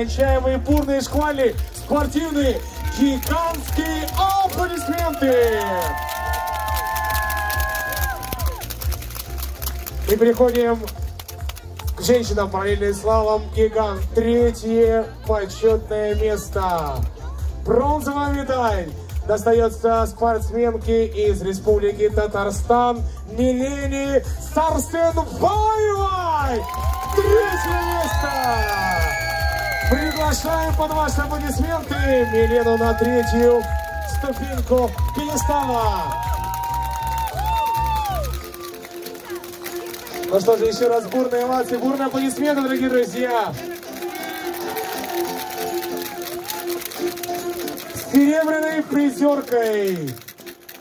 Нечаемые бурные шквали, спортивные, гигантские аплодисменты! И переходим к женщинам параллельный слалом гигант. Третье почетное место. Бронзовая медаль достается спортсменке из Республики Татарстан Милене Сарсенбаевой. Третье место! Приглашаем под ваши аплодисменты Милену на третью ступеньку пьедестала. Ну что же, еще раз бурные овации, бурные аплодисменты, дорогие друзья. С серебряной призеркой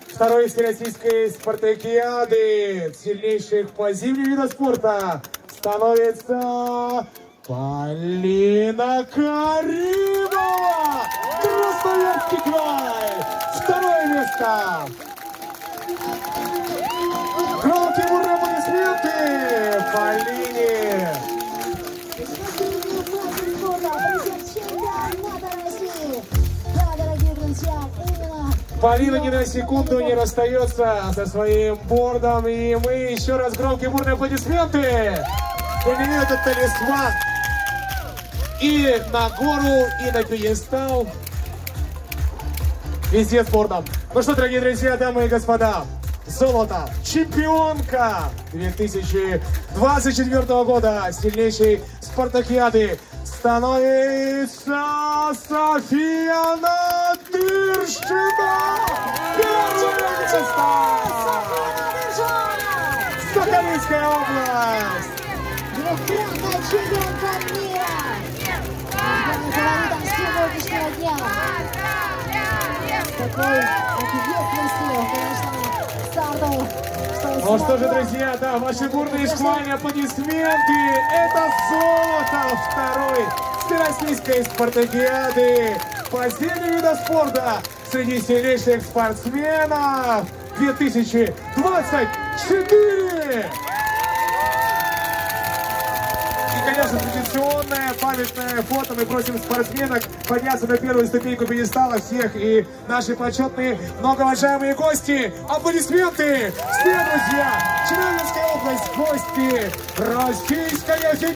второй всероссийской спартакиады сильнейших по зимним видам спорта становится Полина Каримова! Красноярский край! Второе место! Громкие бурные аплодисменты Полине! Полина ни на секунду не расстается со своим бордом. И мы еще раз громкие бурные аплодисменты. У нее этот талисман и на гору, и на пьедестал. Везде с бордом. Ну что, дорогие друзья, дамы и господа, золото, чемпионка 2024 года сильнейшей спартакиады становится София Надыршина! Первое место! Сахалинская область! Двухкратная чемпионка мира! Фаворитом сегодняшнего дня! Такой ответственностью, конечно, стартом. Ну что же, друзья, да, ваши бурные шквали, аплодисменты. Это золото второй всероссийской спартакиады по зимним видам спорта среди сильнейших спортсменов 2024. И, конечно, традиционное памятное фото. Мы просим спортсменок подняться на первую ступеньку пьедестала всех и наши почетные, многоуважаемые гости. Аплодисменты! Все, друзья! Челябинская область, гости Российская Федерация!